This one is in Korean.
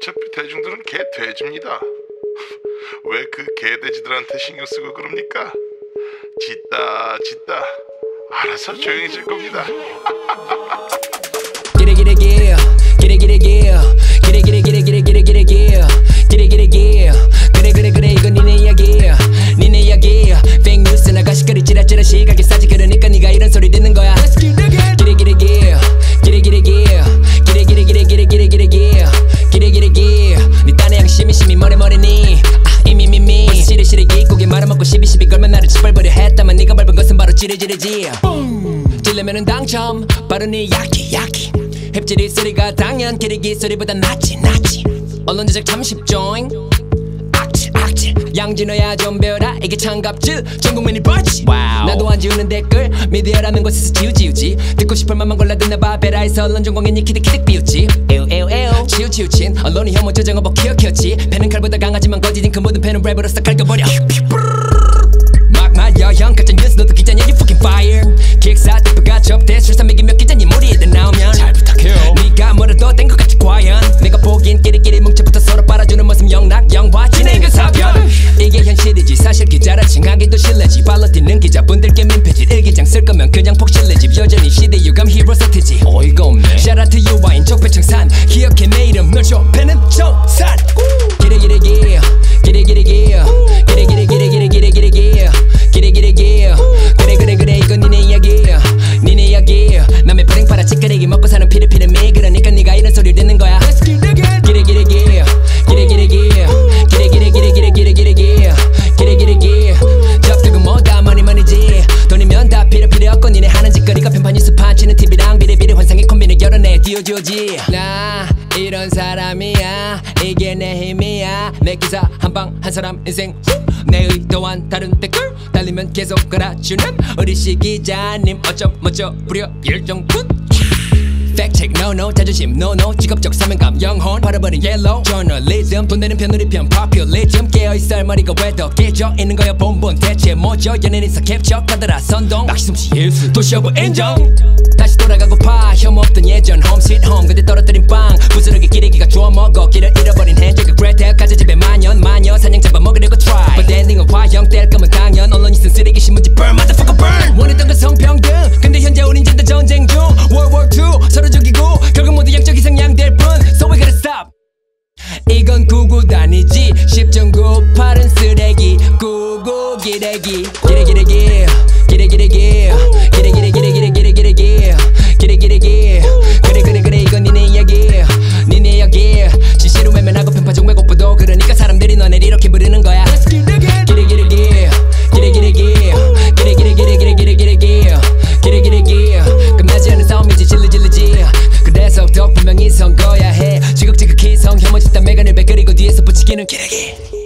어차피 대중들은 개 돼지입니다. 왜 그 개돼지들한테 신경 쓰고 그럽니까? 짖다 짖다 알아서 조용해질 겁니다. 지리지리지. 찔려면은 당첨. 네 야키 야키. 힙질이 소리가 당연 기르기 소리보다 낫지 낫지. 언론 제작 참 쉽죠잉. 악질 악질. 양진호야 좀 배워라. 이게 창갑질. 전 국민이 벌지. 나도 안 지우는 댓글. 미디어라는 곳에서 지우지우지. 듣고 싶을 만만 골라 듣나봐 베라에서 언론 전공이니 키득키득 비웃지. 에우 에우 에우. 치우 치우친. 언론이 혐오 조정어 뭐 키어 키었지. 패는 칼보다 강하지만 거짓인 그 모든 패는 랩으로서 거면 그냥 폭실내지 여전히 시대 유감 띄워주지. 나 이런 사람이야. 이게 내 힘이야. 내 기사 한 방 한 사람 인생. 후! 내 의도와는 다른 댓글 달리면 계속 갈아주는 우리 시 기자님. 어쩜 멋져 부려 열정군 No no 자존심. No 직업적 사명감 영혼. 팔아버린 yellow. Journalism. 돈 내는 편 우리 편. Populism. 깨어있어 할 머리가 왜더 깨져? 있는 거야 본본 대체 뭐죠? 연예인에서 캡처. 카드라 선동. 막시솜씨 예술. 도시여부 인정. 다시 돌아가고 파. 혐오 없던 예전. Home sweet home. 근데 떨어 분명히 선 거야 해. 지극지극히 성 혐오짓다 매간을 배 그리고 뒤에서 붙이기는 기레기